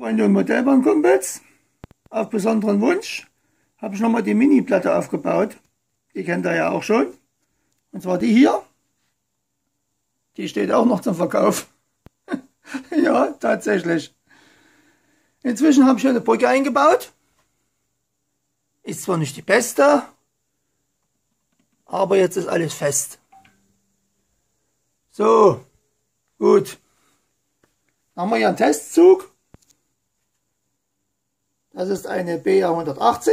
Freunde und Modellbahnkumpels, auf besonderen Wunsch habe ich nochmal die Mini-Platte aufgebaut. Die kennt ihr ja auch schon. Und zwar die hier. Die steht auch noch zum Verkauf. ja, tatsächlich. Inzwischen habe ich eine Brücke eingebaut. Ist zwar nicht die beste, aber jetzt ist alles fest. So, gut. Dann haben wir hier einen Testzug. Das ist eine BA 118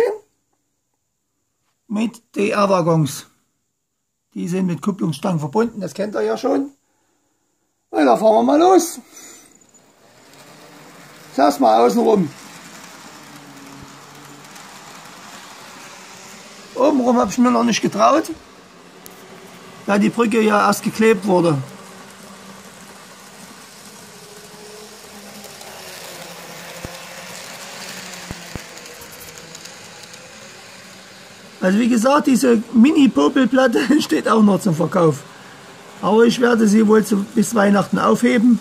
mit DR-Waggons. Die sind mit Kupplungsstangen verbunden, das kennt ihr ja schon. Und da fahren wir mal los. Zuerst mal außenrum. Obenrum habe ich mir noch nicht getraut, da die Brücke ja erst geklebt wurde. Also wie gesagt, diese Mini-Popelplatte steht auch noch zum Verkauf. Aber ich werde sie wohl zu, bis Weihnachten aufheben.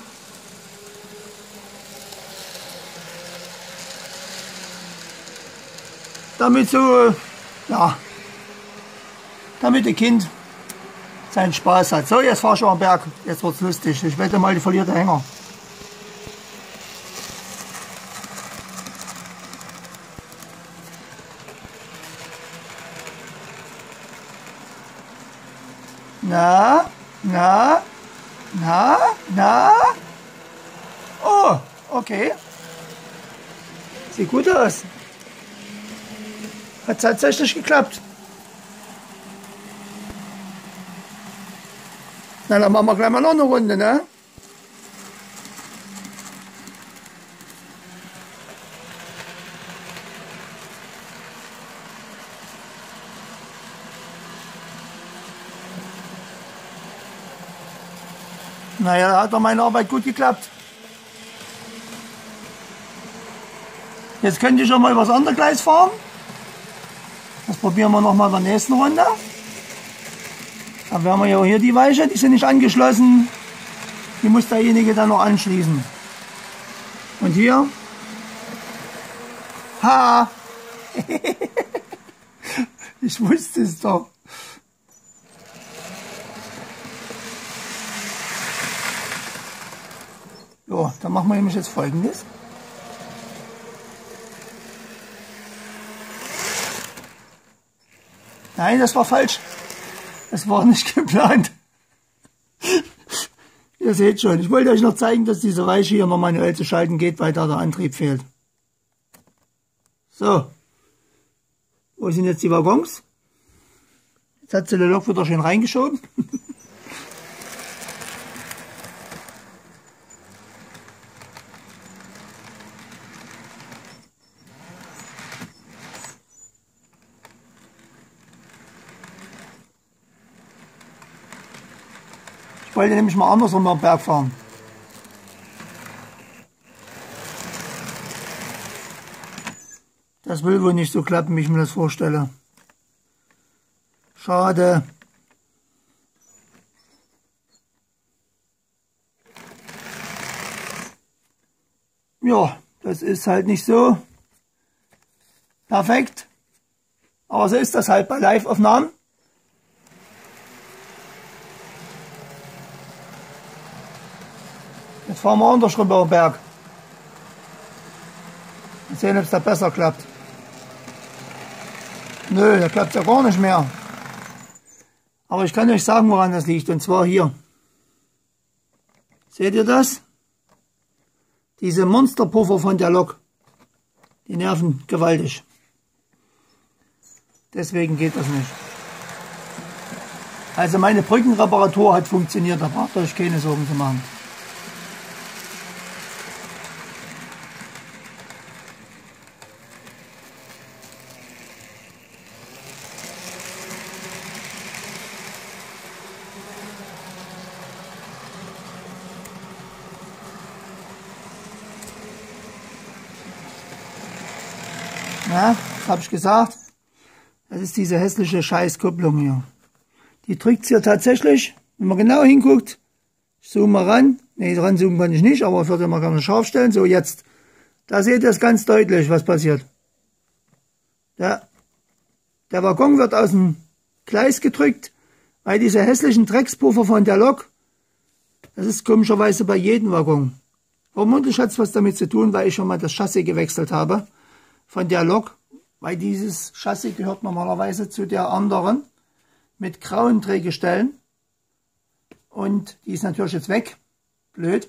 Damit so, ja, damit das Kind seinen Spaß hat. So, jetzt fahr ich am Berg. Jetzt wird's lustig. Ich wette mal, die verliert der Hänger. Na, na, na, na. Oh, okay. Sieht gut aus. Hat tatsächlich geklappt. Na, dann machen wir gleich mal noch eine Runde, ne? Naja, da hat doch meine Arbeit gut geklappt. Jetzt könnte ich schon mal übers andere Gleis fahren. Das probieren wir noch mal in der nächsten Runde. Dann werden wir ja hier die Weiche, die sind nicht angeschlossen. Die muss derjenige dann noch anschließen. Und hier. Ha! ich wusste es doch. So, dann machen wir nämlich jetzt folgendes. Nein, das war falsch. Das war nicht geplant. Ihr seht schon, ich wollte euch noch zeigen, dass diese Weiche hier noch manuell zu schalten geht, weil da der Antrieb fehlt. So. Wo sind jetzt die Waggons? Jetzt hat sie die Lok wieder schön reingeschoben. wollte nämlich mal andersrum am Berg fahren. Das will wohl nicht so klappen, wie ich mir das vorstelle. Schade. Ja, das ist halt nicht so perfekt. Aber so ist das halt bei Live-Aufnahmen. Jetzt fahren wir anders rüber den Berg. Mal sehen, ob es da besser klappt. Nö, da klappt ja gar nicht mehr. Aber ich kann euch sagen, woran das liegt. Und zwar hier. Seht ihr das? Diese Monsterpuffer von der Lok. Die nerven gewaltig. Deswegen geht das nicht. Also meine Brückenreparatur hat funktioniert. Da braucht ihr euch keine Sorgen zu machen. Ja, habe ich gesagt. Das ist diese hässliche Scheißkupplung hier. Die drückt hier tatsächlich, wenn man genau hinguckt, ich zoome mal ran. Ne, ranzoomen kann ich nicht, aber ich würde mal gerne scharf stellen. So, jetzt Da seht ihr es ganz deutlich, was passiert. Der, der Waggon wird aus dem Gleis gedrückt, weil diese hässlichen Dreckspuffer von der Lok, das ist komischerweise bei jedem Waggon. Vermutlich hat es was damit zu tun, weil ich schon mal das Chassis gewechselt habe von der Lok, weil dieses Chassis gehört normalerweise zu der anderen mit grauen Drehgestellen und die ist natürlich jetzt weg, blöd,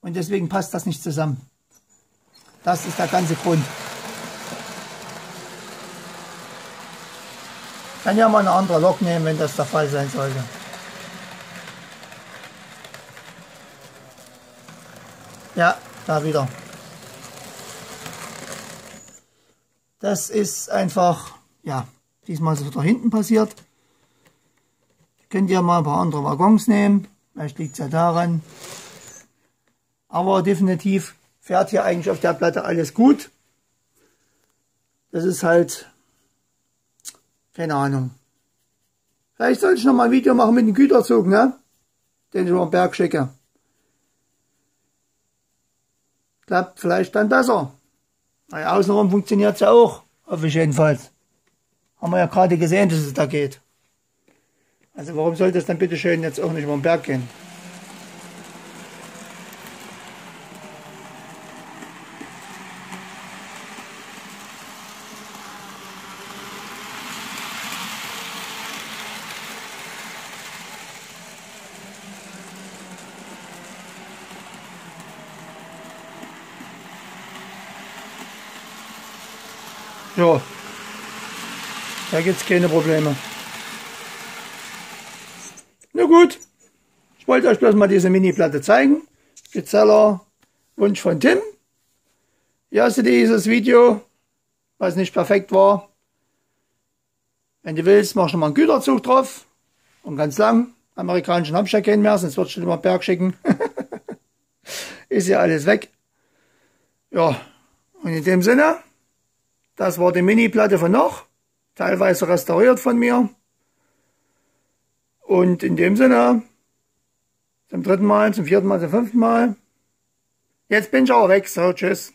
und deswegen passt das nicht zusammen. Das ist der ganze Grund. Kann ja mal eine andere Lok nehmen, wenn das der Fall sein sollte. Ja, da wieder. Das ist einfach, ja, diesmal ist es da hinten passiert. Könnt ihr mal ein paar andere Waggons nehmen. Vielleicht liegt es ja daran. Aber definitiv fährt hier eigentlich auf der Platte alles gut. Das ist halt, keine Ahnung. Vielleicht sollte ich noch mal ein Video machen mit dem Güterzug, ne? Den ich über den Berg schicke. Klappt vielleicht dann besser. Weil außenrum funktioniert es ja auch. Hoffe ich jedenfalls. Haben wir ja gerade gesehen, dass es da geht. Also warum sollte es dann bitte schön jetzt auch nicht über den Berg gehen? Ja, da gibt es keine Probleme. Na gut, ich wollte euch bloß mal diese Mini-Platte zeigen. Spezieller Wunsch von Tim. Hier hast du dieses Video, was nicht perfekt war. Wenn du willst, mach schon mal einen Güterzug drauf. Und ganz lang. Amerikanischen habe ich ja keinen mehr, sonst würdest du mal Berg schicken. Ist ja alles weg. Ja, und in dem Sinne, das war die Mini-Platte von noch, teilweise restauriert von mir. Und in dem Sinne, zum dritten Mal, zum vierten Mal, zum fünften Mal. Jetzt bin ich auch weg, so, tschüss.